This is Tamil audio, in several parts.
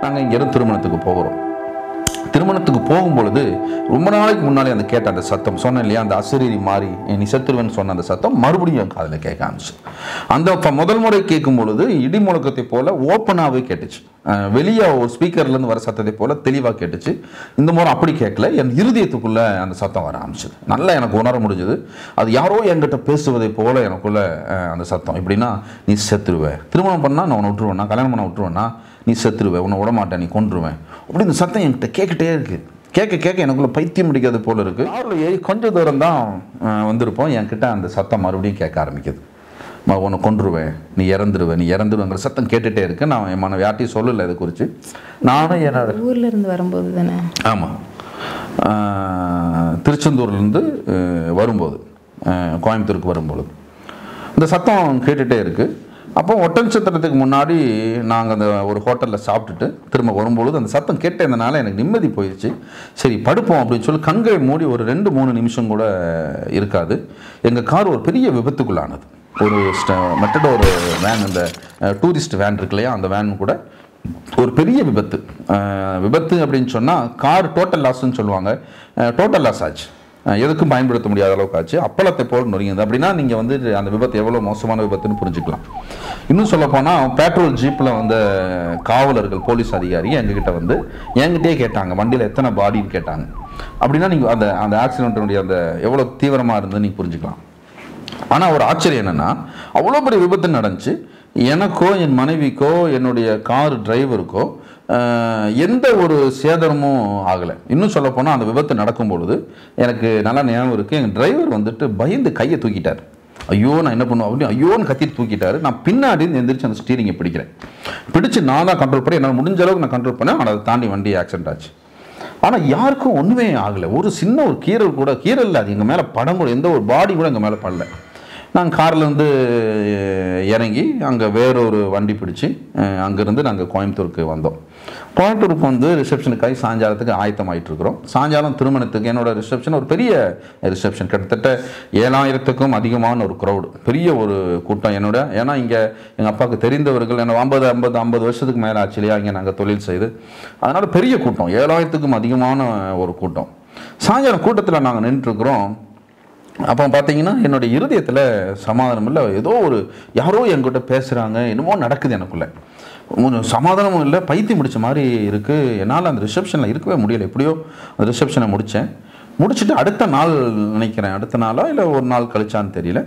நாங்கள் இங்கேருந்து திருமணத்துக்கு போகிறோம். திருமணத்துக்கு போகும்பொழுது ரொம்ப நாளைக்கு முன்னாலே அந்த கேட்ட அந்த சத்தம் சொன்னேன் இல்லையா அந்த அசிரீரி மாறி நீ செத்துருவேன்னு சொன்ன அந்த சத்தம் மறுபடியும் என் காதில் கேட்க ஆரம்பிச்சு. அந்த முதல் முறை கேட்கும் பொழுது இடி முழக்கத்தை போல ஓப்பனாகவே கேட்டுச்சு. வெளியே ஒரு ஸ்பீக்கர்லேருந்து வர சத்தத்தை போல தெளிவாக கேட்டுச்சு. இந்த முறை அப்படி கேட்கல. என் இருதயத்துக்குள்ளே அந்த சத்தம் வர ஆரம்பிச்சது. நல்லா எனக்கு உணர முடிஞ்சது. அது யாரோ என்கிட்ட பேசுவதை போல எனக்குள்ள அந்த சத்தம். எப்படின்னா நீ செத்துருவ. திருமணம் பண்ணா நான் உன்னை விட்டுருவேன்னா கல்யாணம் பண்ண விட்டுருவேன்னா நீ செத்துருவேன் உன்னை விடமாட்டேன். நீ கொண்டுருவேன் அப்படி இந்த சத்தம் என்கிட்ட கேட்கிட்டே இருக்கு. கேட்க கேட்க எனக்குள்ள பைத்தியம் முடிக்காது போல இருக்கு. காரில் ஏறி கொஞ்சம் தூரம் தான் வந்திருப்போம். என்கிட்ட அந்த சத்தம் மறுபடியும் கேட்க ஆரம்பிக்குது. ம, உன்னை கொன்றுவேன் நீ இறந்துருவ. நீ இறந்துருவேங்கிற சத்தம் கேட்டுட்டே இருக்கு. நான் என் மன யார்ட்டையும் சொல்லலை இதை குறித்து நானும் என்னோட ஊர்ல இருந்து வரும்போது தானே? ஆமாம் திருச்செந்தூர்லேருந்து வரும்போது கோயம்புத்தூருக்கு வரும்பொழுது. இந்த சத்தம் கேட்டுகிட்டே இருக்குது அப்போ ஒட்டன்சத்திரத்துக்கு முன்னாடி நாங்கள் அந்த ஒரு ஹோட்டலில் சாப்பிட்டுட்டு திரும்ப வரும்பொழுது அந்த சத்தம் கேட்டதுனால எனக்கு நிம்மதி போயிடுச்சு. சரி படுப்போம் அப்படின்னு சொல்லி கண்களை மூடி ஒரு ரெண்டு மூணு நிமிஷம் கூட இருக்காது. எங்கள் கார் ஒரு பெரிய விபத்துக்குள்ளானது. ஒரு மெட்டடோ ஒரு வேன் அந்த டூரிஸ்ட் வேன் இருக்கு இல்லையா அந்த வேன் கூட ஒரு பெரிய விபத்து. விபத்து அப்படின்னு சொன்னால் கார் டோட்டல் லாஸ்ன்னு சொல்லுவாங்க. டோட்டல் லாஸ் ஆச்சு. எதுக்கும் பயன்படுத்த முடியாத அளவுக்கு ஆச்சு. அப்பளத்தை போல் நொறுங்கியது. அப்படின்னா நீங்கள் வந்து அந்த விபத்து எவ்வளோ மோசமான விபத்துன்னு புரிஞ்சுக்கலாம். இன்னும் சொல்லப்போனால் பெட்ரோல் ஜீப்பில் வந்த காவலர்கள் போலீஸ் அதிகாரி எங்ககிட்ட வந்து என்கிட்டயே கேட்டாங்க. வண்டியில் எத்தனை பாடின்னு கேட்டாங்க. அப்படின்னா நீங்கள் அந்த அந்த ஆக்சிடென்ட்டுடைய அந்த எவ்வளோ தீவிரமாக இருந்ததுன்னு நீங்கள் புரிஞ்சுக்கலாம். ஆனால் ஒரு ஆச்சரியம் என்னென்னா அவ்வளோ பெரிய விபத்து நடந்துச்சு. எனக்கோ என் மனைவிக்கோ என்னுடைய கார் டிரைவருக்கோ எந்த ஒரு சேதனமும் ஆகலை. இன்னும் சொல்ல போனால் அந்த விபத்து நடக்கும் பொழுது எனக்கு நல்லா ஞாபகம் இருக்குது எங்கள் டிரைவர் வந்துட்டு பயந்து கையை தூக்கிட்டார். ஐயோ நான் என்ன பண்ணுவேன் அப்படின்னு ஐயோன்னு கத்திட்டு தூக்கிட்டாரு. நான் பின்னாடி இருந்து எந்திரிச்சு அந்த ஸ்டீரிங்கை பிடிக்கிறேன். பிடிச்சு நான் தான் கண்ட்ரோல் பண்ணி என்னால் முடிஞ்ச அளவுக்கு நான் கண்ட்ரோல் பண்ணேன். ஆனால் அதை தாண்டி வண்டி ஆக்சிடென்ட் ஆச்சு. ஆனால் யாருக்கும் ஒன்றுமே ஆகலை. ஒரு சின்ன ஒரு கீரல் கூட கீரல் இல்லை அது. எங்கள் மேலே படம் கூட எந்த ஒரு பாடி கூட எங்கள் மேலே படல. நாங்கள் கார்லேருந்து இறங்கி அங்கே வேறொரு வண்டி பிடிச்சி அங்கேருந்து நாங்கள் கோயம்புத்தூருக்கு வந்தோம். கோயம்புத்தூருக்கு வந்து ரிசப்ஷனுக்காக சாயங்காலத்துக்கு ஆயத்தமாயிட்டு இருக்கிறோம் சாயங்காலம் திருமணத்துக்கு என்னோட ரிசப்ஷன் ஒரு பெரிய ரிசப்ஷன் கிட்டத்தட்ட ஏழாயிரத்துக்கும் அதிகமான ஒரு க்ரௌடு பெரிய ஒரு கூட்டம் என்னோட. ஏன்னா இங்கே எங்கள் அப்பாவுக்கு தெரிந்தவர்கள் என்ன ஐம்பது ஐம்பது ஐம்பது வருஷத்துக்கு மேலே ஆச்சு இல்லையா? இங்கே நாங்கள் தொழில் செய்து. அதனால் பெரிய கூட்டம். ஏழாயிரத்துக்கும் அதிகமான ஒரு கூட்டம். சாயங்காலம் கூட்டத்தில் நாங்கள் நின்றுருக்குறோம் அப்போ பார்த்தீங்கன்னா என்னுடைய இருதயத்தில் சமாதானம் இல்லை. ஏதோ ஒரு யாரோ என்கிட்ட பேசுகிறாங்க என்னமோ நடக்குது எனக்குள்ளே. கொஞ்சம் சமாதானமும் இல்லை பைத்தியம் முடிச்ச மாதிரி இருக்குது என்னால் அந்த ரிசப்ஷனில் இருக்கவே முடியல. எப்படியோ அந்த ரிசப்ஷனை முடித்தேன் முடிச்சுட்டு அடுத்த நாள் நினைக்கிறேன். அடுத்த நாளோ இல்லை ஒரு நாள் கழிச்சான்னு தெரியல.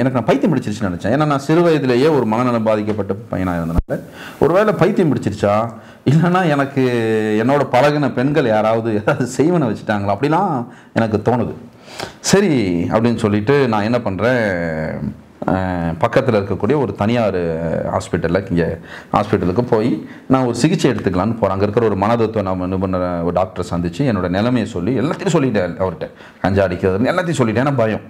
எனக்கு நான் பைத்தியம் பிடிச்சிருச்சுன்னு நினச்சேன். ஏன்னா நான் சிறு வயதிலேயே ஒரு மனநலம் பாதிக்கப்பட்ட பையனாக இருந்தனால. ஒருவேளை பைத்தியம் பிடிச்சிருச்சா? இல்லைன்னா எனக்கு என்னோட பழகின பெண்கள் யாராவது ஏதாவது செய்வனை வச்சுட்டாங்களா? அப்படிலாம் எனக்கு தோணுது. சரி அப்படின்னு சொல்லிட்டு நான் என்ன பண்ணுறேன் பக்கத்தில் இருக்கக்கூடிய ஒரு தனியார் ஹாஸ்பிட்டலில் இங்கே ஹாஸ்பிட்டலுக்கு போய் நான் ஒரு சிகிச்சை எடுத்துக்கலான்னு போகிறேன் அங்கே இருக்கிற ஒரு மனதத்துவ நம்ம நிபுணர் ஒரு டாக்டரை சந்தித்து என்னோடய நிலைமையை சொல்லி எல்லாத்தையும் சொல்லிட்டேன் அவர்கிட்ட. கஞ்சா அடிக்கிறது எல்லாத்தையும் சொல்லிட்டேன் ஏன்னா பயம்.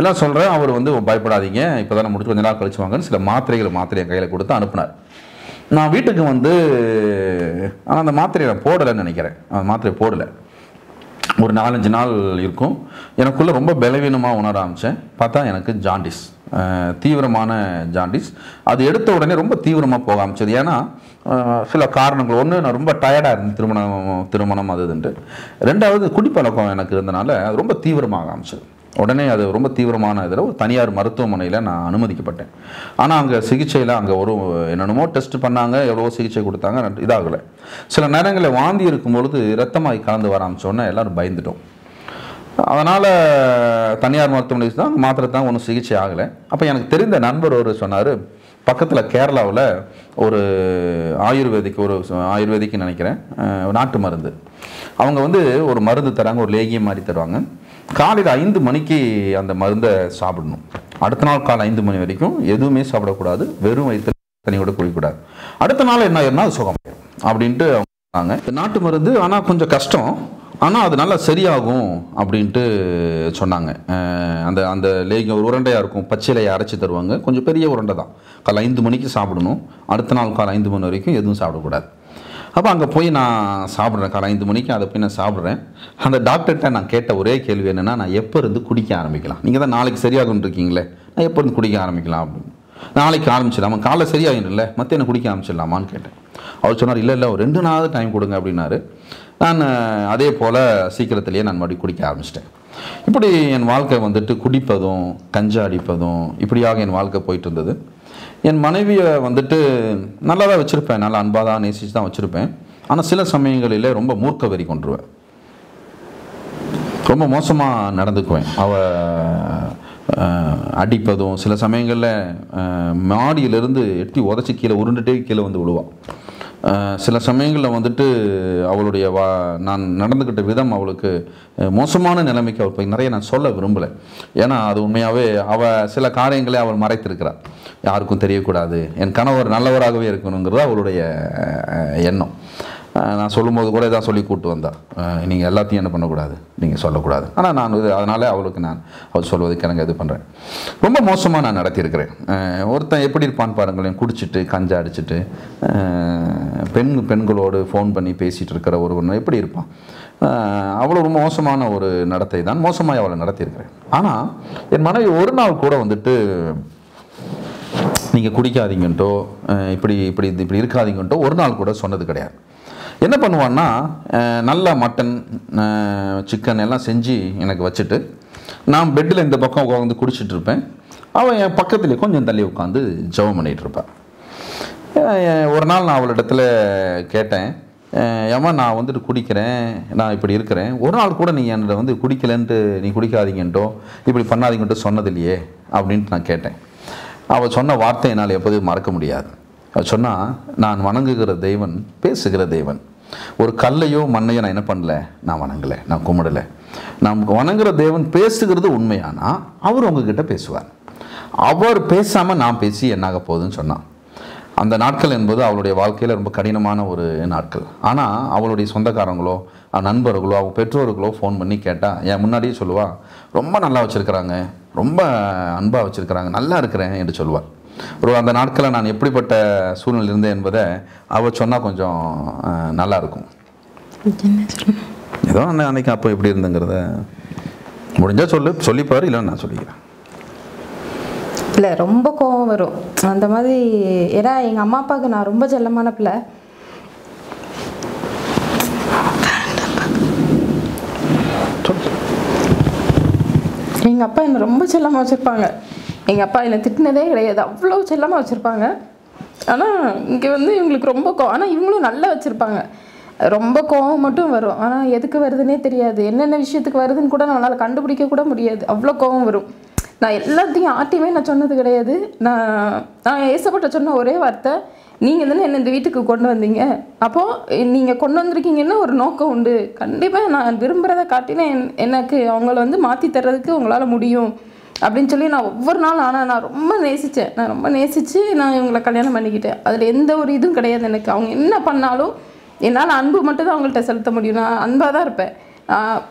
எல்லாம் சொல்கிறேன் அவர் வந்து பயப்படாதீங்க இப்போ தானே முடிச்சு கொஞ்ச நாள் கழிச்சு வாங்கன்னு சில மாத்திரைகள் மாத்திரையை கையில் கொடுத்து அனுப்புனார். நான் வீட்டுக்கு வந்து ஆனால் அந்த மாத்திரையை நான் போடலைன்னு நினைக்கிறேன். அந்த மாத்திரையை போடலை. ஒரு நாலஞ்சு நாள் இருக்கும். எனக்குள்ளே ரொம்ப பலவீனமாக உணர ஆரம்பித்தேன் பார்த்தா எனக்கு ஜாண்டிஸ் தீவிரமான ஜாண்டிஸ் அது எடுத்த உடனே ரொம்ப தீவிரமாக போக ஆரம்பிச்சது. ஏன்னா சில காரணங்கள். ஒன்று நான் ரொம்ப டயர்டாக இருந்தேன். திருமணம் திருமணம் அது இதுன்ட்டு. ரெண்டாவது குடிப்பழக்கம் எனக்கு இருந்தனால அது ரொம்ப தீவிரமாக ஆரம்பிச்சது. உடனே அது ரொம்ப தீவிரமான இதில் ஒரு தனியார் மருத்துவமனையில் நான் அனுமதிக்கப்பட்டேன். ஆனால் அங்கே சிகிச்சையில் அங்கே ஒரு என்னென்னமோ டெஸ்ட் பண்ணாங்க. எவ்வளவோ சிகிச்சை கொடுத்தாங்க. இதாகலை. சில நேரங்களில் வாந்தி இருக்கும் பொழுது ரத்தமாய் கலந்து வர ஆரம்பிச்சோன்னே எல்லாரும் பயந்துட்டோம். அதனால் தனியார் மருத்துவமனை தான் மாத்திரை தான் ஒன்றும் சிகிச்சை ஆகலை. அப்போ எனக்கு தெரிந்த நண்பர் ஒரு சொன்னார் பக்கத்தில் கேரளாவில் ஒரு ஆயுர்வேதிக் ஒரு ஆயுர்வேதிக்னு நினைக்கிறேன் நாட்டு மருந்து. அவங்க வந்து ஒரு மருந்து தராங்க ஒரு லேகியம் மாதிரி தருவாங்க. காலையில் ஐந்து மணிக்கு அந்த மருந்தை சாப்பிடணும். அடுத்த நாள் காலை ஐந்து மணி வரைக்கும் எதுவுமே சாப்பிடக்கூடாது வெறும் வயிற்று தண்ணி கூட அடுத்த நாள் என்ன ஆயிரும்னா அது சுகம் அப்படின்ட்டு அவங்க சொன்னாங்க. நாட்டு மருந்து ஆனால் கொஞ்சம் கஷ்டம். ஆனால் அது நல்லா சரியாகும் அப்படின்ட்டு சொன்னாங்க. அந்த அந்த லேகியம் ஒரு உருண்டையாக இருக்கும். பச்சிலையை அரைச்சி தருவாங்க. கொஞ்சம் பெரிய உருண்டை தான். காலை ஐந்து மணிக்கு சாப்பிடணும். அடுத்த நாள் காலை ஐந்து மணி வரைக்கும் எதுவும் சாப்பிடக்கூடாது. அப்போ அங்கே போய் நான் சாப்பிட்றேன். காலை ஐந்து மணிக்கு அதை போய் நான் சாப்பிட்றேன். அந்த டாக்டர்கிட்ட நான் கேட்ட ஒரே கேள்வி என்னென்னா நான் எப்போ இருந்து குடிக்க ஆரம்பிக்கலாம்? நீங்கள் தான் நாளைக்கு சரியாகும் இருக்கீங்களே. நான் எப்போ இருந்து குடிக்க ஆரம்பிக்கலாம் அப்படின்னு. நாளைக்கு ஆரம்பிச்சிடலாமா? காலை இல்லை மற்ற என்ன குடிக்க ஆரம்பிச்சிடலாமான்னு கேட்டேன். அவர் சொன்னார் இல்லை இல்லை ஒரு ரெண்டு நாள் டைம் கொடுங்க அப்படின்னாரு. நான் அதே போல் சீக்கிரத்திலேயே நான் மறுபடியும் குடிக்க ஆரம்பிச்சிட்டேன். இப்படி என் வாழ்க்கை வந்துட்டு குடிப்பதும் கஞ்சா அடிப்பதும் இப்படியாக என் வாழ்க்கை போயிட்டு இருந்தது என் மனைவியை வந்துட்டு நல்லா தான் வச்சுருப்பேன். நல்லா அன்பாக தான் நேசித்து தான் வச்சுருப்பேன். ஆனால் சில சமயங்களிலே ரொம்ப மூர்க்க வரி கொண்டுருவேன் ரொம்ப மோசமாக நடந்துக்குவேன். அவள் அடிப்பதும் சில சமயங்களில் மாடியிலிருந்து எட்டி உதச்சி கீழே உருண்டுட்டே கீழே வந்து விழுவான் சில சமயங்களில் வந்துட்டு அவளுடைய வா நான் நடந்துக்கிட்ட விதம் அவளுக்கு மோசமான நிலைமைக்கு அவள் போய் நிறைய நான் சொல்ல விரும்பலை. ஏன்னா அது உண்மையாகவே அவள் சில காரியங்களை அவள் மறைத்திருக்கிறாள். யாருக்கும் தெரியக்கூடாது. என் கணவர் நல்லவராகவே இருக்கணுங்கிறது அவளுடைய எண்ணம். நான் சொல்லும்போது கூட இதான் சொல்லி கூப்பிட்டு வந்தா. நீங்கள் எல்லாத்தையும் என்ன பண்ணக்கூடாது? நீங்கள் சொல்லக்கூடாது. ஆனால் நான் இது அதனால் அவளுக்கு நான் அவள் சொல்வதுக்கு எனக்கு இது பண்ணுறேன் ரொம்ப மோசமாக நான் நடத்தியிருக்கிறேன். ஒருத்தன் எப்படி இருப்பான்னு பாருங்களேன். குடிச்சிட்டு கஞ்சா அடிச்சிட்டு பெண் பெண்களோடு ஃபோன் பண்ணி பேசிகிட்டு இருக்கிற ஒருவன் எப்படி இருப்பான்? அவ்வளோ ரொம்ப மோசமான ஒரு நடத்தை தான் மோசமாக அவளை நடத்தியிருக்கிறேன். ஆனால் என் மனைவி ஒரு நாள் கூட வந்துட்டு நீங்கள் குடிக்காதீங்கன்ட்டோ இப்படி இப்படி இப்படி இருக்காதீங்கன்ட்டோ ஒரு நாள் கூட சொன்னது கிடையாது. என்ன பண்ணுவான்னா நல்லா நல்ல மட்டன் சிக்கன் எல்லாம் செஞ்சு எனக்கு வச்சுட்டு நான் பெட்டில் இந்த பக்கம் உட்காந்து குடிச்சிட்டு இருப்பேன். அவன் என் பக்கத்துலேயே கொஞ்சம் தள்ளி உட்காந்து ஜெபம் பண்ணிகிட்டு இருப்பான். ஒரு நாள் நான் அவளிடத்துல கேட்டேன் ஏமா நான் வந்துட்டு குடிக்கிறேன் நான் இப்படி இருக்கிறேன். ஒரு நாள் கூட நீ என்னிட வந்து குடிக்கலன்ட்டு நீ குடிக்காதீங்கன்ட்டோ இப்படி பண்ணாதீங்கன்ட்டு சொன்னது இல்லையே அப்படின்ட்டு நான் கேட்டேன். அவள் சொன்ன வார்த்தை என்னால் எப்போதும் மறக்க முடியாது. அவள் சொன்னால் நான் வணங்குகிற தெய்வன் பேசுகிற தெய்வன் ஒரு கல்லையோ மண்ணையோ நான் என்ன பண்ணல? நான் வணங்கலை. நான் கும்பிடலை. நமக்கு வணங்குற தேவன் பேசுகிறது உண்மையானா? அவர் உங்ககிட்ட பேசுவார். அவர் பேசாமல் நான் பேசி என்னாக போகுதுன்னு சொன்னான். அந்த நாட்கள் என்பது அவளுடைய வாழ்க்கையில் ரொம்ப கடினமான ஒரு நாட்கள். ஆனால் அவளுடைய சொந்தக்காரங்களோ நண்பர்களோ அவங்க பெற்றோர்களோ ஃபோன் பண்ணி கேட்டால் என் முன்னாடியே சொல்லுவாள் ரொம்ப நல்லா வச்சுருக்கிறாங்க. ரொம்ப அன்பாக வச்சுருக்கிறாங்க. நல்லா இருக்கிறேன் என்று சொல்லுவாள் ஒரு அந்த நாட்களை நான் எப்படிப்பட்ட சூழ்நிலை இருந்தேன் என்பதை அவள் சொன்னால் கொஞ்சம் அஹ், நல்லா இருக்கும் என்ன சொல்லணும் ஏதோ அன்னை- அன்னைக்கு அப்போ எப்படி இருந்துங்கிறத முடிஞ்சா சொல்லு சொல்லிப்பாரு இல்லைன்னு நான் சொல்லிக்கிறேன். இல்லை ரொம்ப கோவம் வரும். அந்த மாதிரி ஏன்னா எங்கள் அம்மா அப்பாவுக்கு நான் ரொம்ப செல்லமான பிள்ளை. எங்கள் அப்பா என்னை ரொம்ப செல்லமாக வச்சுருப்பாங்க. எங்கள் அப்பா என்னை திட்டினதே கிடையாது. அவ்வளோ செல்லமாக வச்சுருப்பாங்க. ஆனால் இங்கே வந்து இவங்களுக்கு ரொம்ப கோ ஆனால் இவங்களும் நல்லா வச்சுருப்பாங்க. ரொம்ப கோவம் மட்டும் வரும். ஆனால் எதுக்கு வருதுன்னே தெரியாது. என்னென்ன விஷயத்துக்கு வருதுன்னு கூட நம்மளால் கண்டுபிடிக்க கூட முடியாது. அவ்வளோ கோவம் வரும். நான் எல்லாத்தையும் ஆட்டியுமே நான் சொன்னது கிடையாது. நான் நான் ஏசப்பட்ட சொன்ன ஒரே வார்த்தை நீங்கள் தானே என்ன இந்த வீட்டுக்கு கொண்டு வந்தீங்க? அப்போது நீங்கள் கொண்டு வந்திருக்கீங்கன்னா ஒரு நோக்கம் உண்டு. கண்டிப்பாக நான் விரும்புகிறத காட்டினா என் எனக்கு அவங்கள வந்து மாற்றி தர்றதுக்கு உங்களால் முடியும். அப்படின்னு சொல்லி நான் ஒவ்வொரு நாள் ஆனால் நான் ரொம்ப நேசித்தேன் நான் ரொம்ப நேசித்து நான் இவங்களை கல்யாணம் பண்ணிக்கிட்டேன். அதில் எந்த ஒரு இதுவும் கிடையாது எனக்கு. அவங்க என்ன பண்ணாலும் என்னால் அன்பு மட்டும் தான் அவங்கள்ட்ட செலுத்த முடியும். நான் அன்பாக தான் இருப்பேன்.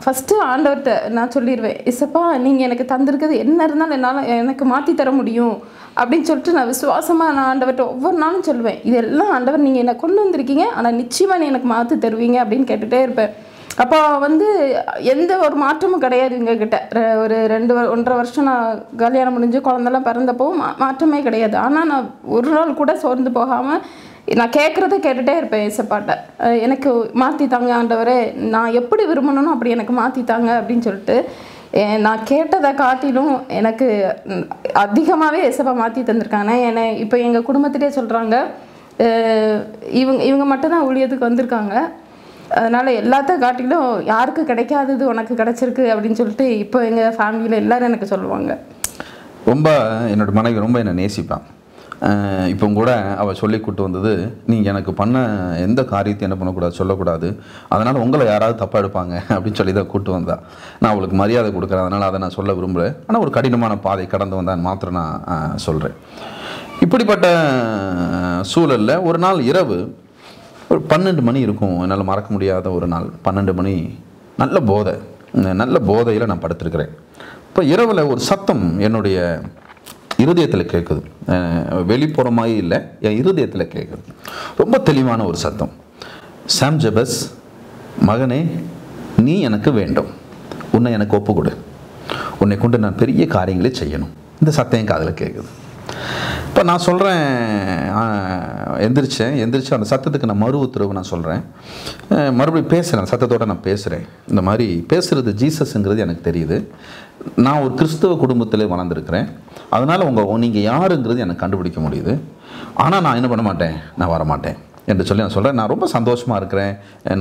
ஃபஸ்ட்டு ஆண்டவர்கிட்ட நான் சொல்லிடுவேன் இசப்பா நீங்கள் எனக்கு தந்திருக்கிறது என்ன இருந்தாலும் என்னால் எனக்கு மாற்றி தர முடியும். அப்படின்னு சொல்லிட்டு நான் விசுவாசமாக நான் ஆண்டவர்கிட்ட ஒவ்வொரு நாளும் சொல்லுவேன். இதெல்லாம் ஆண்டவர் நீங்கள் என்னை கொண்டு வந்திருக்கீங்க. ஆனால் நிச்சயமாக நீ எனக்கு மாற்றி தருவீங்க. அப்படின்னு கேட்டுகிட்டே இருப்பேன். அப்போ வந்து எந்த ஒரு மாற்றமும் கிடையாது எங்ககிட்ட. ரெ- ஒரு ரெண்டு வ- ஒன்றரை வருஷம் நான் கல்யாணம் முடிஞ்சு குழந்தெல்லாம் பிறந்தப்போ மா மாற்றமே கிடையாது. ஆனால் நான் ஒரு நாள் கூட சோர்ந்து போகாமல் நான் கேட்குறத கேட்டுகிட்டே இருப்பேன் இசப்பாட்ட. எனக்கு மாற்றி தாங்க ஆண்டவரே நான் எப்படி விரும்பணும்னு அப்படி எனக்கு மாற்றி தாங்க அப்படின்னு சொல்லிட்டு நான் கேட்டதை காட்டிலும் எனக்கு அதிகமாகவே இசப்பா மாற்றி தந்திருக்காங்க. என்னை இப்போ எங்கள் குடும்பத்திலே சொல்கிறாங்க இவங்க இவங்க மட்டும்தான் ஊழியத்துக்கு வந்திருக்காங்க. அதனால் எல்லாத்த காட்டிலும் யாருக்கு கிடைக்காதது உனக்கு கிடைச்சிருக்கு அப்படின்னு சொல்லிட்டு இப்போ எங்கள் ஃபேமிலியில் எல்லாரும் எனக்கு சொல்லுவாங்க. ரொம்ப என்னோட மனைவி ரொம்ப என்னை நேசிப்பான். இப்போ கூட அவள் சொல்லி கூட்டு வந்தது நீங்கள் எனக்கு பண்ண எந்த காரியத்தையும் என்ன பண்ணக்கூடாது சொல்லக்கூடாது. அதனால் உங்களை யாராவது தப்பாக எடுப்பாங்க அப்படின்னு சொல்லி தான் கூட்டு வந்தா. நான் அவளுக்கு மரியாதை கொடுக்குறேன் அதனால் அதை நான் சொல்ல விரும்புகிறேன் ஆனால் ஒரு கடினமான பாதை கடந்து வந்தான் மாத்திரம் நான் சொல்கிறேன் இப்படிப்பட்ட சூழலில் ஒரு நாள் இரவு ஒரு பன்னெண்டு மணி இருக்கும். என்னால் மறக்க முடியாத ஒரு நாள். பன்னெண்டு மணி. நல்ல போதை. நல்ல போதையில் நான் படுத்திருக்கிறேன். இப்போ இரவில் ஒரு சத்தம் என்னுடைய இருதயத்தில் கேட்குது அஹ் இல்லை என் இருதயத்தில் கேட்குது ரொம்ப தெளிவான ஒரு சத்தம். சாம் ஜபஸ் மகனே நீ எனக்கு வேண்டும். உன்னை எனக்கு ஒப்பு கொடு உன்னை கொண்டு நான் பெரிய காரியங்களை செய்யணும். இந்த சத்தம் காதில் கேட்குது இப்போ நான் சொல்கிறேன் எந்திரிச்சேன். எந்திரிச்சு அந்த சத்தத்துக்கு நான் மறு உத்தரவு நான் சொல்கிறேன் மறுபடியும் பேசுகிறேன் சத்தத்தோடு நான் பேசுகிறேன் இந்த மாதிரி பேசுகிறது ஜீசஸ்ங்கிறது எனக்கு தெரியுது. நான் ஒரு கிறிஸ்தவ குடும்பத்தில் வளர்ந்துருக்கிறேன். அதனால் உங்கள் நீங்கள் யாருங்கிறது எனக்கு கண்டுபிடிக்க முடியுது. ஆனால் நான் என்ன பண்ண மாட்டேன்? நான் வர மாட்டேன். என்று சொல்லி நான் சொல்கிறேன் நான் ரொம்ப சந்தோஷமாக இருக்கிறேன்.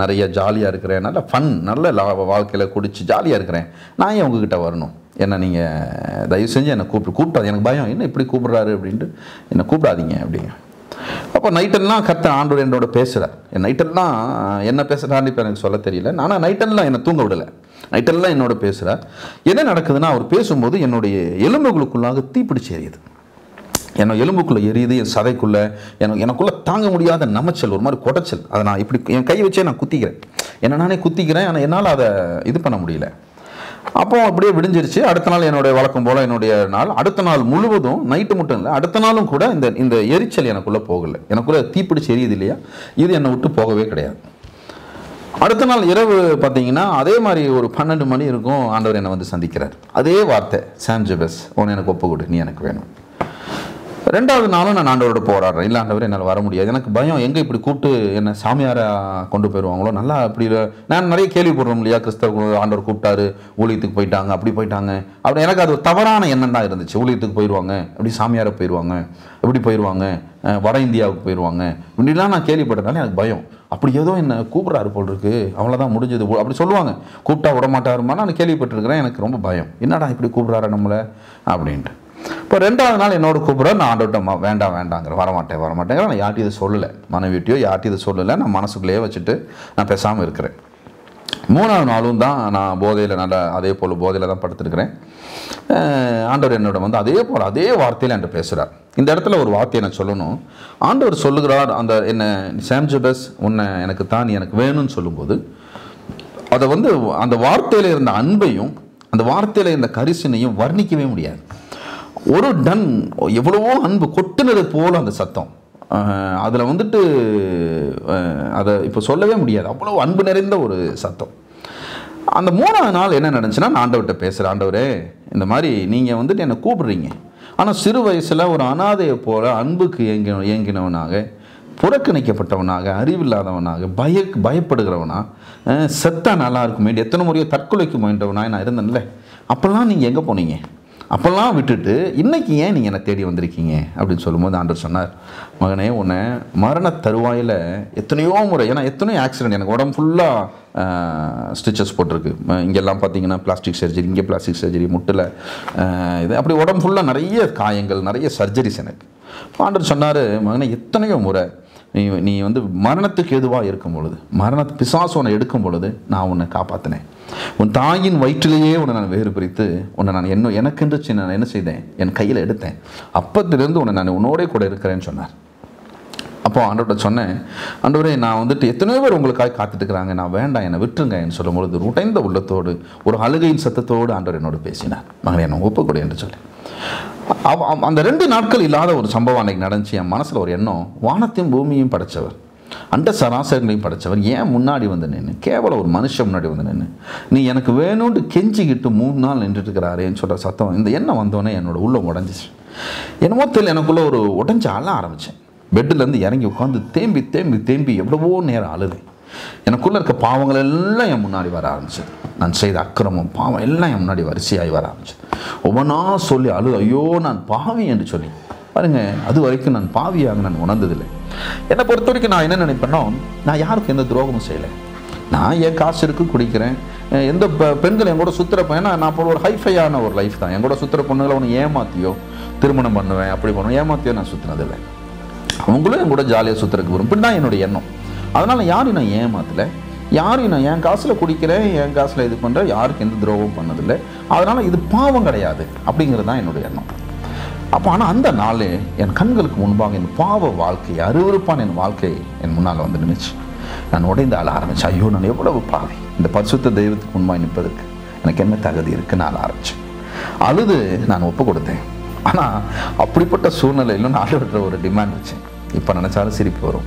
நிறைய ஜாலியாக இருக்கிறேன். நல்ல ஃபன் நல்ல வாழ்க்கையில் குடித்து ஜாலியாக இருக்கிறேன். நான் ஏன் உங்ககிட்ட வரணும்? என்னை நீங்கள் தயவு செஞ்சு என்னை கூப்பிட்டு கூப்பிட்டாது எனக்கு பயம். என்ன இப்படி கூப்பிட்றாரு அப்படின்ட்டு என்னை கூப்பிடாதீங்க அப்படிங்க. அப்போ நைட்டெல்லாம் கத்த ஆண்டோட என்னோட பேசுகிறார் என் நைட்டெல்லாம் என்ன பேசுகிறான்னு இப்போ எனக்கு சொல்ல தெரியல. ஆனால் நைட்டெல்லாம் என்னை தூங்க விடலை. நைட்டெல்லாம் என்னோட பேசுகிறார் என்ன நடக்குதுன்னா அவர் பேசும்போது என்னுடைய எலும்புகளுக்குள்ளாக தீப்பிடிச்சு எரியுது. என்னை எலும்புக்குள்ளே எரியுது என் சதைக்குள்ளே எனக்கு எனக்குள்ளே தாங்க முடியாத நமைச்சல் ஒரு மாதிரி குடைச்சல். அதை நான் இப்படி என் கை வச்சே நான் குத்திக்கிறேன். என்ன நானே குத்திக்கிறேன். ஆனால் என்னால் அதை இது பண்ண முடியல. அப்போ அப்படியே விடிஞ்சிருச்சு. அடுத்த நாள் என்னுடைய வழக்கம் போல் என்னுடைய நாள். அடுத்த நாள் முழுவதும் நைட்டு மட்டும் இல்லை அடுத்த நாளும் கூட இந்த இந்த எரிச்சல் எனக்குள்ளே போகலை. எனக்குள்ளே தீப்பிடிச்சு எரியுது இல்லையா? இது என்னை விட்டு போகவே கிடையாது. அடுத்த நாள் இரவு பார்த்தீங்கன்னா அதே மாதிரி ஒரு பன்னெண்டு மணி இருக்கும் ஆண்டவர் என்னை வந்து சந்திக்கிறார். அதே வார்த்தை சாம் ஜெபஸ் உன்னை எனக்கு ஒப்பு கொடு நீ எனக்கு வேணும். ரெண்டாவது நாளும் நான் ஆண்டவரோட போராடுறேன். இல்லை ஆண்டவர் என்னால் வர முடியாது. எனக்கு பயம் எங்கே இப்படி கூப்பிட்டு என்னை சாமியாரை கொண்டு போயிடுவாங்களோ? நல்லா அப்படி நான் நிறைய கேள்விப்படுறோம் இல்லையா? கிறிஸ்தவ ஆண்டவர் கூப்பிட்டாரு ஊழியத்துக்கு போயிட்டாங்க அப்படி போயிட்டாங்க. அப்படி எனக்கு அது தவறான எண்ணம் தான் இருந்துச்சு. ஊழியத்துக்கு போயிடுவாங்க அப்படி சாமியாரை போயிடுவாங்க எப்படி போயிடுவாங்க வட இந்தியாவுக்கு போயிடுவாங்க. இப்படிலாம் நான் கேள்விப்பட்டதுனால எனக்கு பயம். அப்படி ஏதோ என்ன கூப்பிட்றாரு போல் இருக்கு. அவ்வளோதான் முடிஞ்சது. அப்படி சொல்லுவாங்க. கூப்பிட்டா விட மாட்டாருமா நான் கேள்விப்பட்டிருக்கிறேன். எனக்கு ரொம்ப பயம். என்னடா இப்படி கூப்பிட்றாரு நம்மளை? அப்படின்ட்டு. இப்போ ரெண்டாவது நாள் என்னோட கூப்பிட நான் ஆண்டோட்டம்மா வேண்டாம் வேண்டாங்கிற வரமாட்டேன் வரமாட்டேங்கிற நான் யார்ட்டையும் இதை சொல்லலை. மனைவிட்டியோ யார்ட்டையும் இதை சொல்லலை. நான் மனசுக்குள்ளேயே வச்சுட்டு நான் பேசாமல் இருக்கிறேன். மூணாவது நாளும் தான் நான் போதையில் நல்லா அதே போல் போதையில் தான் படுத்திருக்கிறேன். ஆண்டவர் என்னோட வந்து அதே போல் அதே வார்த்தையில் என்கிட்ட பேசுகிறார் இந்த இடத்துல ஒரு வார்த்தையை நான் சொல்லணும். ஆண்டவர் சொல்லுகிறார் அந்த என்ன சாம்ஜபஸ் உன்னை எனக்கு தான் நீ எனக்கு வேணும்னு சொல்லும்போது அதை வந்து அந்த வார்த்தையில் இருந்த அன்பையும் அந்த வார்த்தையில் இருந்த கரிசனையும் வர்ணிக்கவே முடியாது. ஒரு டன் எவ்வளவோ அன்பு கொட்டுனது போல அந்த சத்தம். அதில் வந்துட்டு அதை இப்போ சொல்லவே முடியாது. அவ்வளோ அன்பு நிறைந்த ஒரு சத்தம். அந்த மூணாவது நாள் என்ன நடந்துச்சுன்னா நான் ஆண்டவர்கிட்ட பேசுகிறேன் ஆண்டவரே இந்த மாதிரி நீங்கள் வந்துட்டு என்னை கூப்பிடுறீங்க. ஆனால் சிறு வயசில் ஒரு அனாதையை போல அன்புக்கு ஏங்கி ஏங்கினவனாக புறக்கணிக்கப்பட்டவனாக அறிவில்லாதவனாக பய பயப்படுகிறவனா செத்தா நல்லா இருக்குமே. எத்தனை முறையோ தற்கொலைக்கு முயன்றவனாக நான் இருந்தேன்ல. அப்போல்லாம் நீங்கள் எங்கே போனீங்க? அப்போல்லாம் விட்டுட்டு இன்றைக்கி ஏன் நீங்கள் என்னை தேடி வந்திருக்கீங்க? அப்படின்னு சொல்லும்போது ஆண்டவர் சொன்னார் மகனே உன்னை மரண தருவாயில் எத்தனையோ முறை ஏன்னா எத்தனையோ ஆக்சிடென்ட் எனக்கு உடம்பு ஃபுல்லாக ஸ்டிச்சஸ் போட்டிருக்கு. இங்கெல்லாம் பார்த்தீங்கன்னா பிளாஸ்டிக் சர்ஜரி இங்கே பிளாஸ்டிக் சர்ஜரி முட்டில் இது அப்படி உடம்பு ஃபுல்லாக நிறைய காயங்கள் நிறைய சர்ஜரிஸ் எனக்கு. ஆண்டவர் சொன்னார் மகனே எத்தனையோ முறை நீ நீ வந்து மரணத்துக்கு எதுவாக இருக்கும் பொழுது மரண பிசாசு உன்னை எடுக்கும் பொழுது நான் உன்னை காப்பாற்றினேன் உன் தாயின் வயிற்றிலேயே உன்னை நான் வேறு பிரித்து உன்னை நான் என்ன எனக்கென்று சின்ன நான் என்ன செய்தேன்? என் கையில் எடுத்தேன். அப்பத்திலிருந்து உன்னை நான் உன்னோடே கூட இருக்கிறேன்னு சொன்னார். அப்போ ஆண்டவர்கிட்ட சொன்னேன் ஆண்டவரே நான் வந்துட்டு எத்தனையோ பேர் உங்களுக்காக காத்துட்டுருக்கிறாங்க. நான் வேண்டாம் என்னை விட்டுருங்க. என்று சொல்லும்பொழுது உடைந்த உள்ளத்தோடு ஒரு அழுகையின் சத்தத்தோடு ஆண்டவர் என்னோடு பேசினார். மகனே நான் ஒப்புக்கூடிய என்று சொல்லி. அந்த ரெண்டு நாட்கள் இல்லாத ஒரு சம்பவம் அன்றைக்கி நடந்துச்சு. என் மனசில் ஒரு எண்ணம். வானத்தையும் பூமியையும் படைச்சவர். அண்ட சராசரங்களையும் படைச்சவர். ஏன் முன்னாடி வந்து நின்று கேவலம் ஒரு மனுஷன் முன்னாடி வந்து நின்று நீ எனக்கு வேணும்னு கெஞ்சிக்கிட்டு மூணு நாள் நின்றுட்டுருக்கிறாரேன்னு சொல்கிற சத்தம். இந்த எண்ணம் வந்தோடனே என்னோட உள்ளம் உடஞ்சிச்சு. என்னமோ தெரியல எனக்குள்ளே ஒரு உடஞ்சி அழ ஆரம்பித்தேன் பெட்டிலேருந்து இறங்கி உட்காந்து தேம்பி தேம்பி தேம்பி எவ்வளவோ நேரம் அழுதேன். எனக்குள்ளே இருக்க பாவங்கள் எல்லாம் என் முன்னாடி வர ஆரம்பிச்சது. நான் செய்த அக்கிரமம் பாவம் எல்லாம் என் முன்னாடி வரிசையாகி வர ஆரம்பிச்சது. ஒவ்வொன்றா சொல்லி அழு ஐயோ நான் பாவி என்று சொல்லி. பாருங்க அது வரைக்கும் நான் பாவியாக நான் உணர்ந்ததில்லை. என்னை பொறுத்த வரைக்கும் நான் என்ன நினைப்பேனோ நான் யாருக்கும் எந்த துரோகமும் செய்யலை. நான் என் காசு இருக்கு குடிக்கிறேன் எந்த பெண்கள் என் கூட சுற்றுற பையனா நான் அப்போ ஒரு ஹைஃபையான ஒரு லைஃப் தான். என் கூட சுற்றுற பொண்ணுகளை ஒன்று ஏமாத்தியோ திருமணம் பண்ணுவேன் அப்படி பண்ணுவேன் ஏமாத்தியோ நான் சுற்றுனதில்லை அவங்களும் என் கூட ஜாலியாக சுற்றுறதுக்கு வரும். இப்படி தான் என்னுடைய எண்ணம். அதனால் யாரையும் நான் ஏமாத்தலை. யாரையும் நான் என் காசில் குடிக்கிறேன் என் காசில் இது பண்ணுறேன் யாருக்கு எந்த துரோகமும் பண்ணதில்லை. அதனால் இது பாவம் கிடையாது அப்படிங்கிறது தான் என்னுடைய எண்ணம். அப்போ ஆனால் அந்த நாள் என் கண்களுக்கு முன்பாக என் பாவ வாழ்க்கை அருவறுப்பான என் வாழ்க்கை என் முன்னால் வந்து நின்றுச்சு நான் உடைந்து ஆள ஆரம்பித்தேன் ஐயோ நான் எவ்வளவு பாவி. இந்த பரிசுத்த தெய்வத்துக்கு முன்பாக நிற்பதற்கு எனக்கு என்ன தகுதி இருக்குன்னு ஆள ஆரம்பித்தேன் அழுது நான் ஒப்பு கொடுத்தேன். ஆனால் அப்படிப்பட்ட சூழ்நிலையிலும் நான் ஆண்டவர்கிட்ட ஒரு டிமாண்ட் வச்சேன். இப்போ நினச்சாலும் சிரிப்பு வரும்.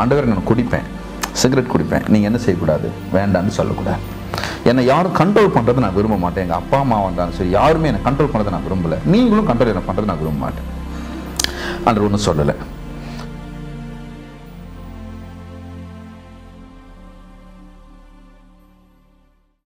ஆண்டவர் நான் குடிப்பேன். சிகரெட் குடிப்பேன். நீங்கள் என்ன செய்யக்கூடாது? வேண்டான்னு சொல்லக்கூடாது. என்னை யாரும் கண்ட்ரோல் பண்ணுறதை நான் விரும்ப மாட்டேன். எங்கள் அப்பா அம்மா வந்தாலும் சரி யாருமே என்னை கண்ட்ரோல் பண்ணுறதை நான் விரும்பலை. நீங்களும் கண்ட்ரோல் என்ன பண்ணுறதை நான் விரும்ப மாட்டேன். அன்று ஒன்றும் சொல்லலை.